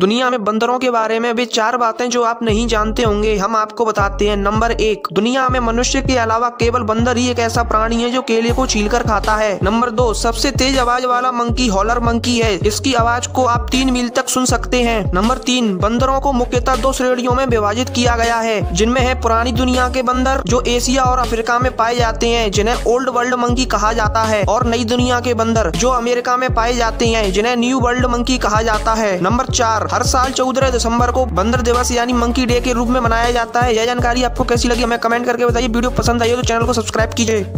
दुनिया में बंदरों के बारे में भी चार बातें जो आप नहीं जानते होंगे, हम आपको बताते हैं। नंबर एक, दुनिया में मनुष्य के अलावा केवल बंदर ही एक ऐसा प्राणी है जो केले को छील कर खाता है। नंबर दो, सबसे तेज आवाज़ वाला मंकी, हॉलर मंकी है। इसकी आवाज़ को आप तीन मील तक सुन सकते हैं। नंबर तीन, बंदरों को मुख्यतः दो श्रेणियों में विभाजित किया गया है, जिनमें है पुरानी दुनिया के बंदर, जो एशिया और अफ्रीका में पाए जाते हैं, जिन्हें ओल्ड वर्ल्ड मंकी कहा जाता है, और नई दुनिया के बंदर, जो अमेरिका में पाए जाते हैं, जिन्हें न्यू वर्ल्ड मंकी कहा जाता है। नंबर चार हर साल चौदह दिसंबर को बंदर दिवस यानी मंकी डे के रूप में मनाया जाता है। यह जानकारी आपको कैसी लगी हमें कमेंट करके बताइए। वीडियो पसंद आई हो तो चैनल को सब्सक्राइब कीजिए।